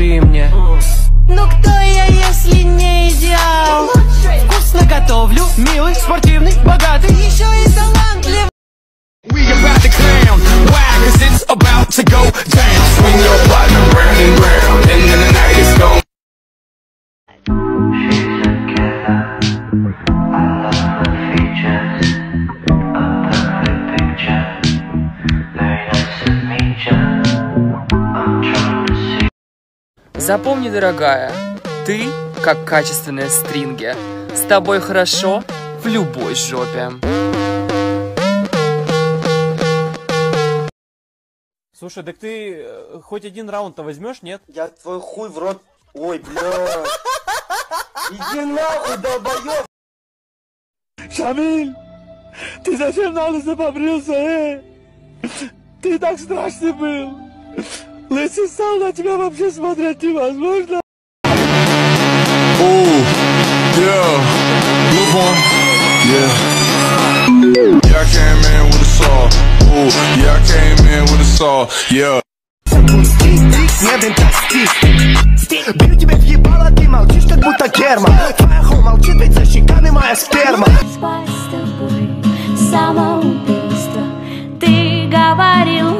скажи мне Ну кто я, если не идеал? Вкусно готовлю, милый, спортивный, богатый Еще и талантливый We about to clown, why? Cause it's about to go down. Swing your partner round and round, and then the night is gone. She's a killer. Запомни, дорогая, ты как качественная стринги. С тобой хорошо в любой жопе. Слушай, так ты э, хоть один раунд-то возьмешь, нет? Я твой хуй в рот. Ой, бля. Иди нахуй, долбоёб. Шамиль, ты зачем на лысо побрился, э? Ты так страшный был. Лысый стал на тебя вообще смотреть невозможно. Ooh, yeah. Move on. Yeah. Yeah, I came in with a saw. Ooh, yeah, I came in with a saw. Yeah. Бью тебя в ебало, ты молчишь, как будто керма. Твоя ху молчит, ведь за щеками моя сперма. спать с тобой самоубийство Ты говорил мне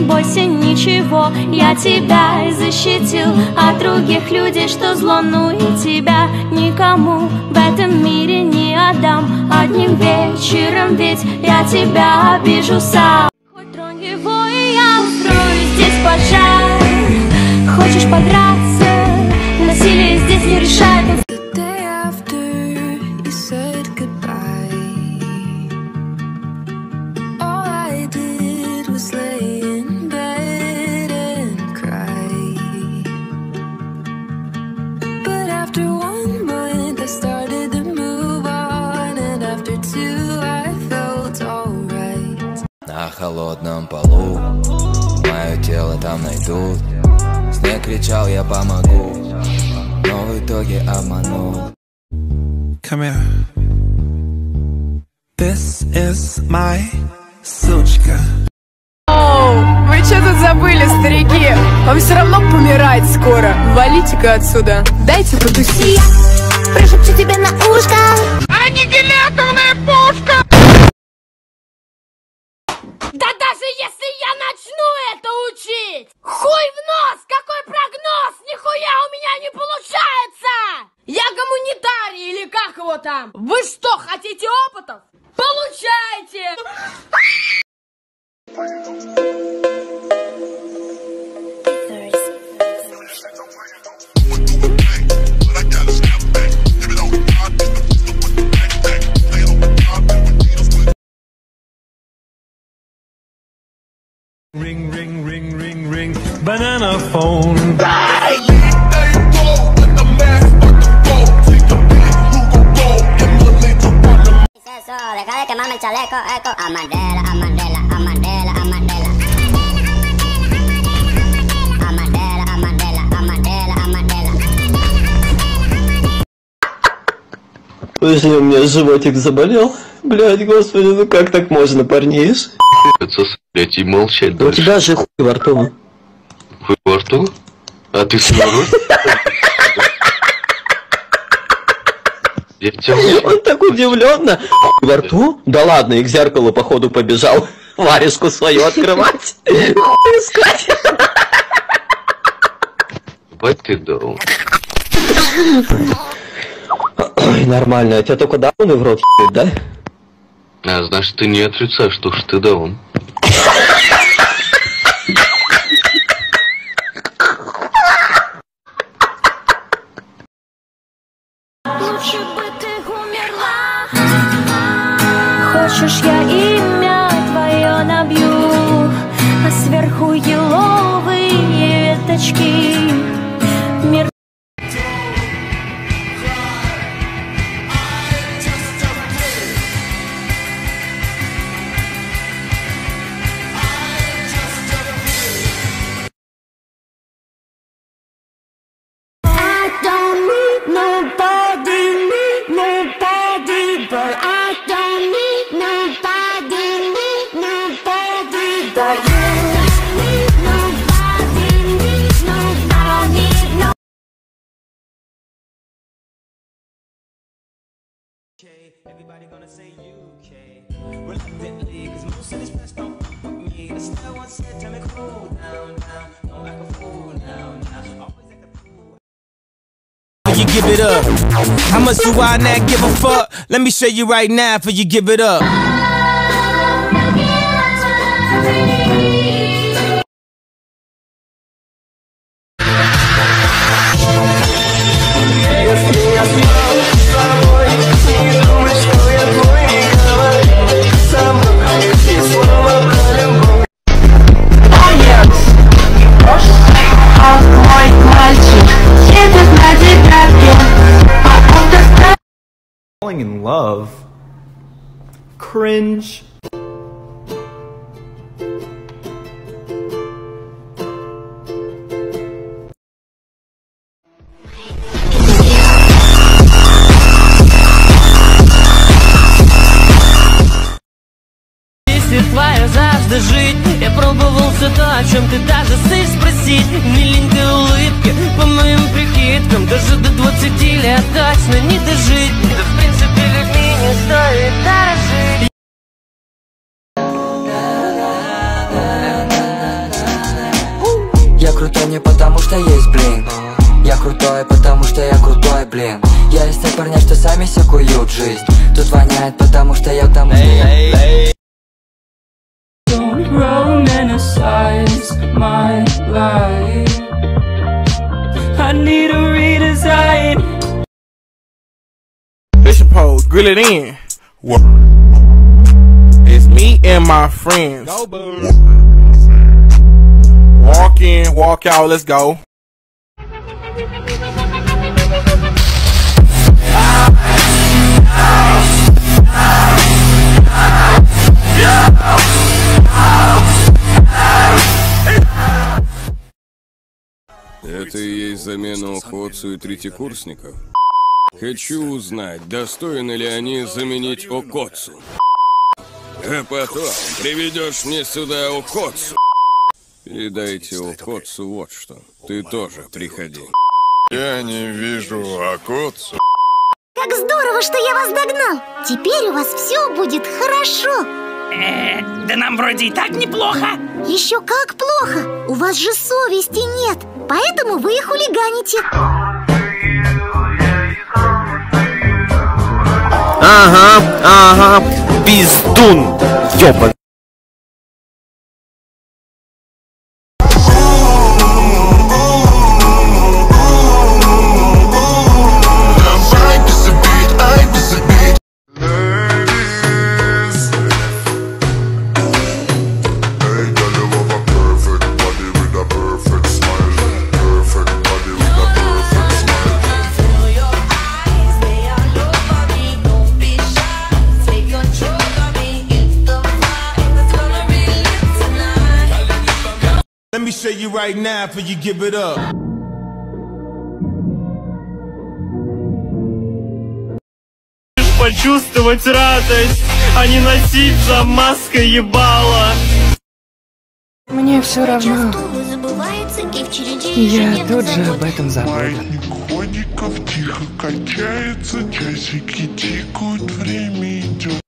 не бойся ничего Я тебя защитил от других людей Что зло, ну и тебя никому в этом мире не отдам. Одним вечером, ведь я тебя обижу сам. Хоть тронь его, и я устрою здесь пожар. Хочешь подраться? На холодном полу Мое тело там найдут Снег кричал, я помогу Но в итоге обманул Come here. This is my сучка. Оу, вы что тут забыли, старики? Вам все равно помирать скоро. Валите-ка отсюда. Дайте потусить. Прошепчу тебе на ушко Аннигиляторная пушка! Да даже если я начну это учить! Хуй phone. Eso, deja de quemarme el chaleco, eco. A Mandela, a Mandela, a Mandela, a Mandela. A Mandela, a Mandela, a Mandela, a Mandela. Подожди, у меня животик заболел. Блядь, господи, ну как так можно, парниш? Блять, и молчать У дальше. тебя же хуй во рту. Во рту? А ты тебя Он так удивленно. Во рту? Да ладно, и к зеркалу походу побежал. Варежку свою открывать. Искать. Ебать ты. Ой, нормально, а тебя только дауны в рот ебет, да? А значит, ты не отрицаешь, что ж ты даун. Лучше бы ты умерла. Хочешь, я имя твое набью, а сверху еловые веточки. Everybody gonna say UK. Reluctantly, cause most of this press don't fuck with me. The style once said, tell me cool down, down. Don't act a fool now, now. Always act a fool. You give it up. How much do I not give a fuck? Let me show you right now for you give it up. Falling in love? Cringe. Твоя жажда жить Я пробовал все то, о чем ты даже сышь спросить Миленькой улыбки, по моим прикидкам Даже до 20 лет точно не дожить людьми не стоит дорожить. Я крутой не потому что есть блин. Я крутой, потому что я крутой, блин. Я из тех парней, что сами секуют жизнь. Тут воняет, потому что я там Don't romanticize my life. I need a Bishop pose, grill it in. It's me and my friends. Walk in, walk out, let's go. Это и есть замена Окоцу и третьекурсников? Хочу узнать, достойны ли они заменить Окоцу. А потом приведешь мне сюда Окоцу. Передайте Окоцу вот что. Ты тоже приходи. Я не вижу Акоцу. Как здорово, что я вас догнал! Теперь у вас все будет хорошо! да нам вроде и так неплохо. Еще как плохо! У вас же совести нет, поэтому вы и хулиганите. Ага, ага, пиздун, ёбан. Let me show you right now for you give it up. Почувствовать радость, а не носить за маской ебала. Мне все равно. Я тут же об этом забуду. Ходиков тихо качается, часики тикают, время идет.